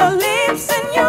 your lips and your